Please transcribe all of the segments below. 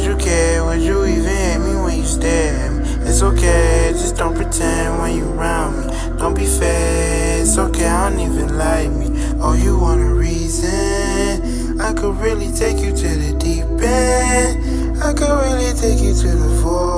Would you care? Would you even hate me when you stare? It's okay, just don't pretend when you round me. Don't be fake, it's okay, I don't even like me. Oh, you want a reason? I could really take you to the deep end. I could really take you to the void.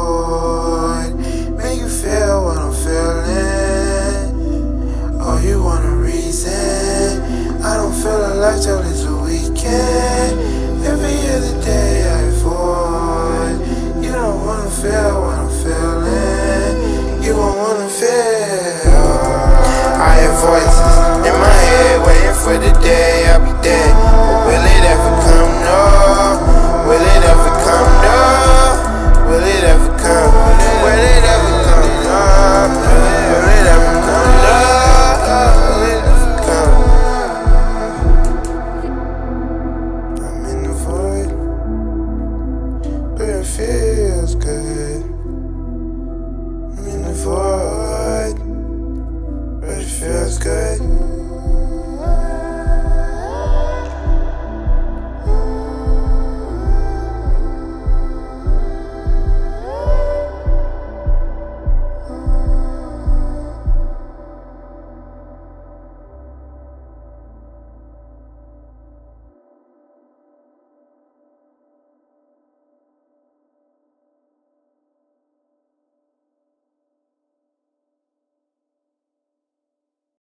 for the day I'll be dead. But will it ever come? No. Will it ever come? No. Will it ever come? Will it ever come? No. Will it ever come? No. Will it ever come? I'm in the void, but it feels good.